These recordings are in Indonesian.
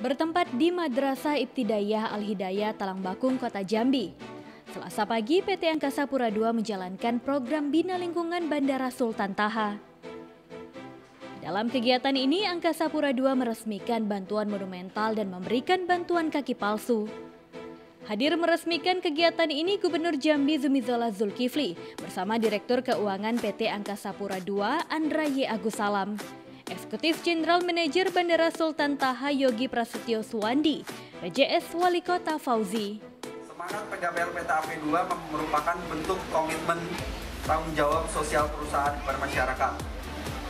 bertempat di Madrasah Ibtidayah Al-Hidayah Talangbakung, Kota Jambi. Selasa pagi, PT Angkasa Pura II menjalankan program Bina Lingkungan Bandara Sultan Taha. Dalam kegiatan ini, Angkasa Pura II meresmikan bantuan monumental dan memberikan bantuan kaki palsu. Hadir meresmikan kegiatan ini Gubernur Jambi Zumizola Zulkifli bersama Direktur Keuangan PT Angkasa Pura II Andra Y. Agus Salam. Eksekutif Jenderal Manajer Bandara Sultan Taha Yogi Prasetyo Suwandi, PJS Wali Kota Fauzi. Semangat PKPL PT AP 2 merupakan bentuk komitmen tanggung jawab sosial perusahaan kepada masyarakat.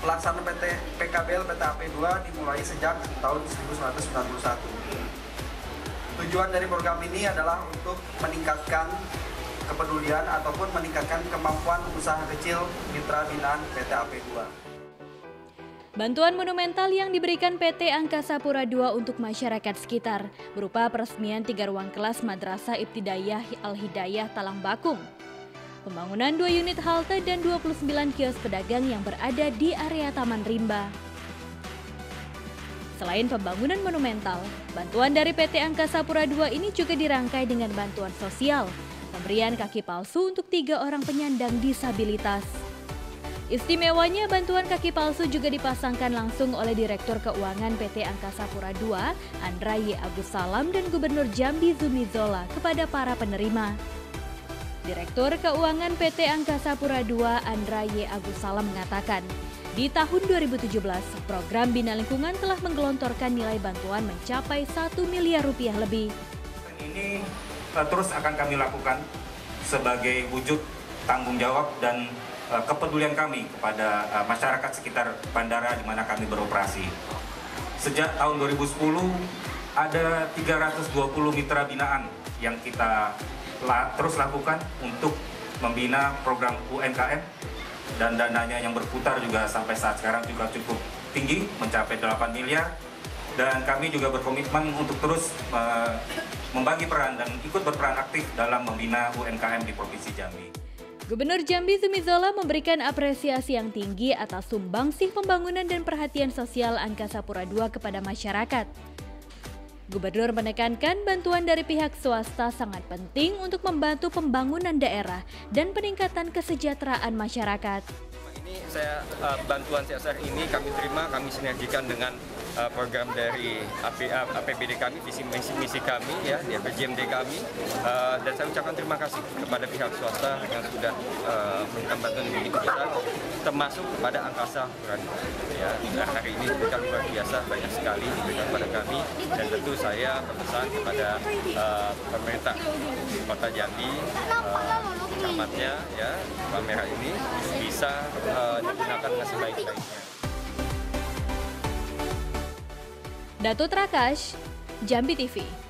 Pelaksanaan PT PKBL PT AP 2 dimulai sejak tahun 1991. Tujuan dari program ini adalah untuk meningkatkan kepedulian ataupun meningkatkan kemampuan usaha kecil mitra binaan PT AP 2. Bantuan monumental yang diberikan PT Angkasa Pura II untuk masyarakat sekitar berupa peresmian tiga ruang kelas Madrasah Ibtidayah Al-Hidayah Talangbakung, pembangunan dua unit halte dan 29 kios pedagang yang berada di area Taman Rimba. Selain pembangunan monumental, bantuan dari PT Angkasa Pura II ini juga dirangkai dengan bantuan sosial, pemberian kaki palsu untuk tiga orang penyandang disabilitas. Istimewanya bantuan kaki palsu juga dipasangkan langsung oleh Direktur Keuangan PT Angkasa Pura II, Andra. Agus Salam dan Gubernur Jambi Zumi Zola kepada para penerima. Direktur Keuangan PT Angkasa Pura II, Andra. Agus Salam mengatakan, di tahun 2017, program Bina Lingkungan telah menggelontorkan nilai bantuan mencapai 1 miliar rupiah lebih. Ini uh, terus akan kami lakukan sebagai wujud tanggung jawab dan uh, kepedulian kami kepada uh, masyarakat sekitar bandara di mana kami beroperasi. Sejak tahun 2010 ada 320 mitra binaan yang kita terus lakukan untuk membina program UMKM dan dananya yang berputar juga sampai saat sekarang juga cukup tinggi mencapai 8 miliar dan kami juga berkomitmen untuk terus uh, membagi peran dan ikut berperan aktif dalam membina UMKM di Provinsi Jambi. Gubernur Jambi Zumizola memberikan apresiasi yang tinggi atas sumbangsih pembangunan dan perhatian sosial Angkasa Pura II kepada masyarakat. Gubernur menekankan bantuan dari pihak swasta sangat penting untuk membantu pembangunan daerah dan peningkatan kesejahteraan masyarakat. Ini saya uh, bantuan CSR ini kami terima, kami sinergikan dengan uh, program dari AP, APBD kami, visi misi, misi kami, ya, di RPJMD kami. Uh, dan saya ucapkan terima kasih kepada pihak swasta yang sudah uh, memberikan bantuan ini kita, termasuk kepada Angkasa Purani. Ya, nah, hari ini kita luar biasa banyak sekali diberikan kepada kami dan tentu saya berpesan kepada uh, pemerintah Kota Jambi, uh, camatnya, ya, kamera ini bisa uh, digunakan dengan sebaik-baiknya. Dato Trakash, Jambi TV.